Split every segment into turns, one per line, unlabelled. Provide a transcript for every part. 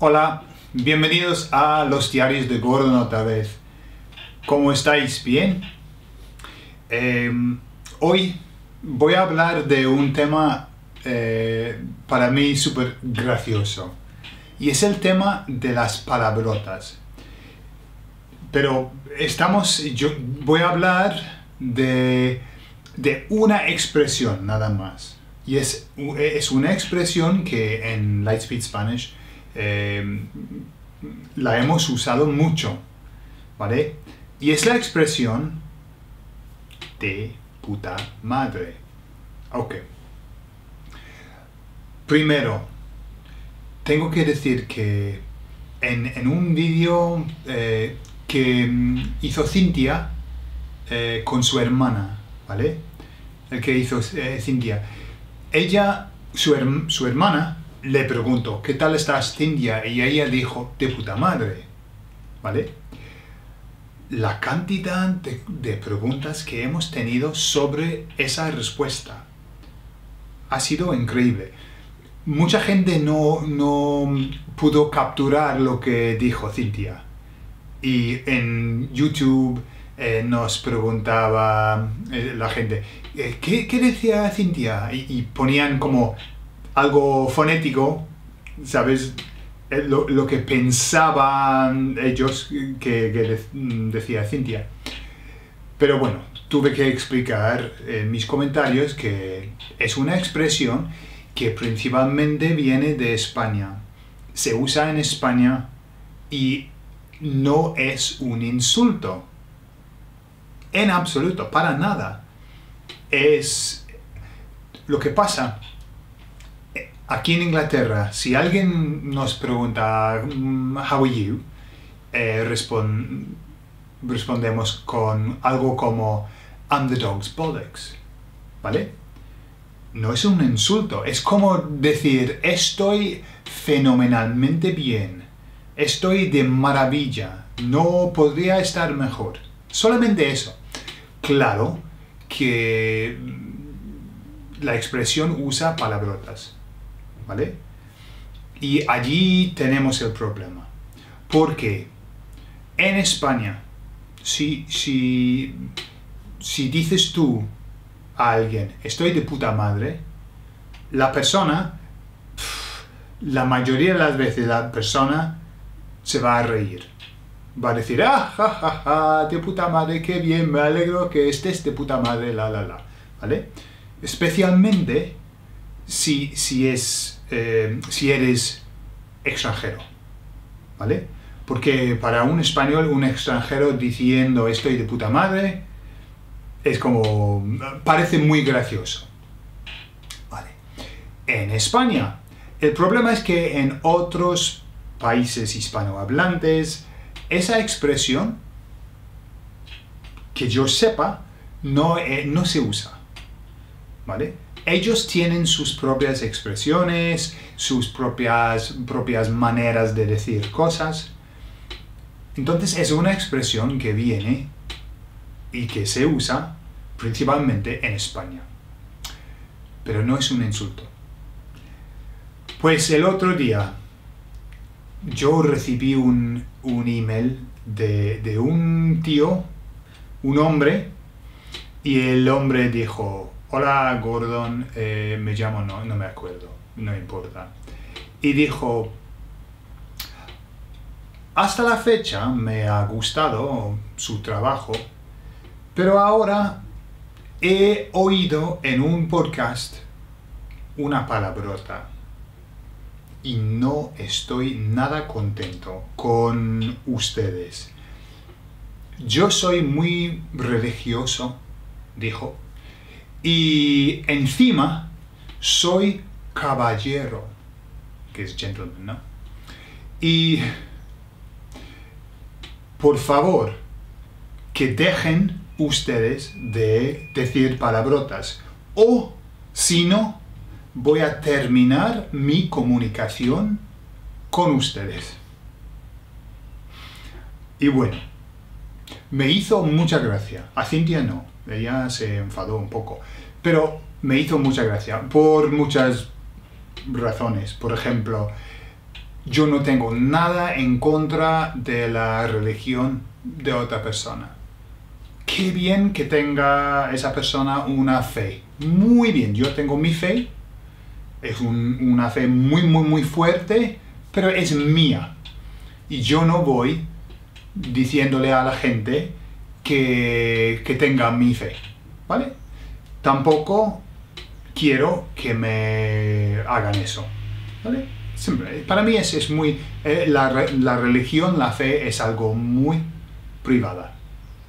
Hola, bienvenidos a los diarios de Gordon otra vez. ¿Cómo estáis? ¿Bien? Em, hoy voy a hablar de un tema eh, para mí súper gracioso y es el tema de las palabrotas. Pero estamos, yo voy a hablar de, de una expresión nada más. Y es, es una expresión que en Lightspeed Spanish eh, la hemos usado mucho, ¿vale? Y es la expresión de puta madre. Ok. Primero, tengo que decir que en, un vídeo eh, que mm, hizo Cintia eh, con su hermana, ¿vale? El que hizo Cintia. Ella, su, su hermana, le pregunto, ¿qué tal estás, Cintia? Y ella dijo, de puta madre, ¿vale? La cantidad de, preguntas que hemos tenido sobre esa respuesta ha sido increíble. Mucha gente no, no pudo capturar lo que dijo Cintia. Y en YouTube eh, nos preguntaba eh, la gente, eh, ¿qué, ¿qué, decía Cintia? y, ponían como algo fonético, ¿sabes? Eh, lo, que pensaban ellos que, decía Cintia. Pero bueno, tuve que explicar en mis comentarios que es una expresión que principalmente viene de España. Se usa en España y no es un insulto. En absoluto, para nada. Es lo que pasa aquí en Inglaterra, si alguien nos pregunta, mm, how are you? Eh, respondemos con algo como, I'm the dog's bollocks. ¿Vale? No es un insulto, es como decir, estoy fenomenalmente bien, estoy de maravilla, no podría estar mejor. Solamente eso. Claro que la expresión usa palabrotas. ¿Vale? Y allí tenemos el problema. Porque en España, si, si, si dices tú a alguien, estoy de puta madre, la persona, la mayoría de las veces la persona se va a reír. Va a decir, ah, ja, ja, ja, de puta madre, qué bien, me alegro que estés de puta madre, la, la, la. ¿Vale? Especialmente si, si es eh, si eres extranjero, ¿vale? Porque para un español, un extranjero diciendo estoy de puta madre, es como, parece muy gracioso. Vale. En España, el problema es que en otros países hispanohablantes, esa expresión, que yo sepa, no, eh, no se usa. ¿Vale? Ellos tienen sus propias expresiones, sus propias, propias maneras de decir cosas. Entonces es una expresión que viene y que se usa principalmente en España. Pero no es un insulto. Pues el otro día yo recibí un, un email de, de un tío, un hombre, y el hombre dijo, hola Gordon, eh, me llamo, no, no me acuerdo, no importa. Y dijo, hasta la fecha me ha gustado su trabajo, pero ahora he oído en un podcast una palabrota y no estoy nada contento con ustedes. Yo soy muy religioso, dijo, y encima soy caballero, que es gentleman, ¿no? Y por favor, que dejen ustedes de decir palabrotas. O si no, voy a terminar mi comunicación con ustedes. Y bueno, me hizo mucha gracia. A Cintia no. Ella se enfadó un poco. Pero me hizo mucha gracia por muchas razones. Por ejemplo, yo no tengo nada en contra de la religión de otra persona. Qué bien que tenga esa persona una fe. Muy bien, yo tengo mi fe. Es una fe muy, muy, muy fuerte, pero es mía. Y yo no voy diciéndole a la gente que, que tenga mi fe. ¿Vale? Tampoco quiero que me hagan eso. ¿Vale? para mí es, es muy... Eh, la, religión, la fe es algo muy privada,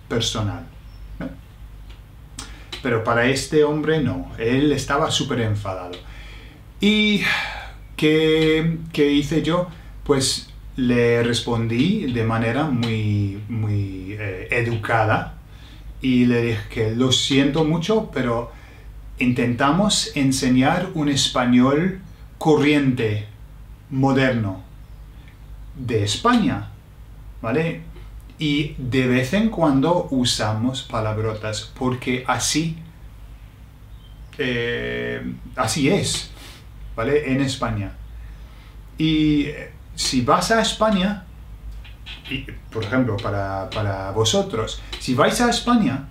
personal. Pero para este hombre no, él estaba súper enfadado. ¿Y qué, hice yo? Pues le respondí de manera muy, muy eh, educada y le dije que lo siento mucho, pero intentamos enseñar un español corriente, moderno de España, ¿vale? Y de vez en cuando usamos palabrotas porque así, eh, así es, ¿vale? En España. Y si vas a España, por ejemplo, para, para, vosotros, si vais a España,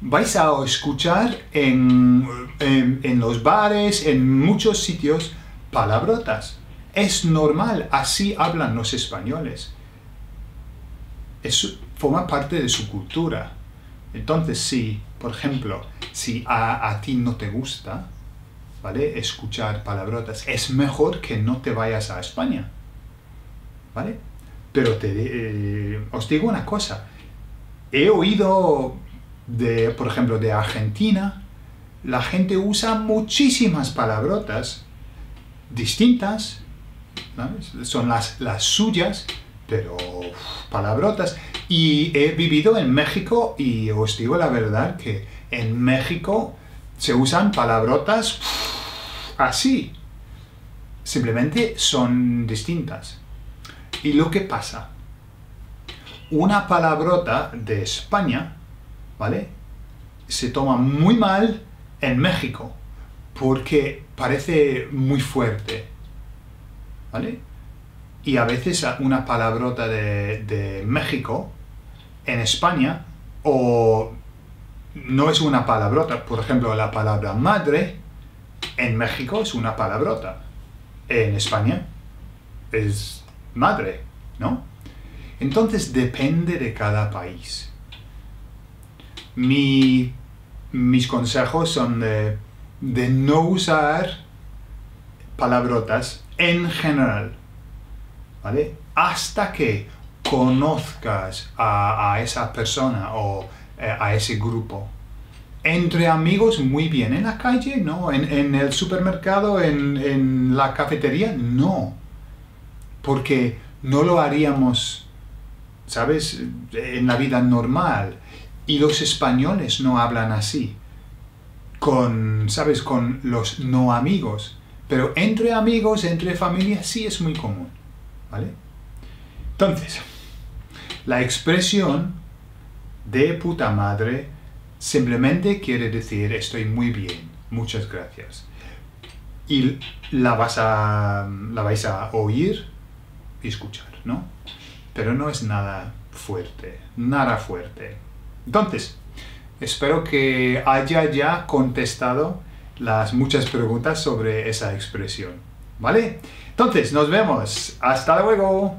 vais a escuchar en, en, los bares, en muchos sitios, palabrotas. Es normal, así hablan los españoles. Es, forma parte de su cultura. Entonces, si, por ejemplo, si a, ti no te gusta, ¿vale? Escuchar palabrotas, es mejor que no te vayas a España. ¿Vale? Pero te, eh, os digo una cosa. He oído, de, por ejemplo, de Argentina, la gente usa muchísimas palabrotas distintas son las, las suyas, pero palabrotas. Y he vivido en México y os digo la verdad que en México se usan palabrotas así. Simplemente son distintas. ¿Y lo que pasa? Una palabrota de España, ¿vale? Se toma muy mal en México porque parece muy fuerte ¿vale? Y a veces una palabrota de, México en España, o no es una palabrota, por ejemplo, la palabra madre en México es una palabrota, en España es madre, ¿no? Entonces depende de cada país. mis consejos son de, de no usar palabrotas en general, ¿vale? Hasta que conozcas a, esa persona o eh, a ese grupo. Entre amigos, muy bien. En la calle, no. En, el supermercado, en, en, la cafetería, no. Porque no lo haríamos, ¿sabes? En la vida normal. Y los españoles no hablan así. Con, ¿sabes? Con los no amigos. Pero entre amigos, entre familias, sí es muy común. ¿Vale? Entonces, la expresión de puta madre simplemente quiere decir estoy muy bien, muchas gracias. Y la, vas a, la vais a oír y escuchar, ¿no? Pero no es nada fuerte, nada fuerte. Entonces, espero que haya ya contestado las muchas preguntas sobre esa expresión. ¿Vale? Entonces, nos vemos. Hasta luego.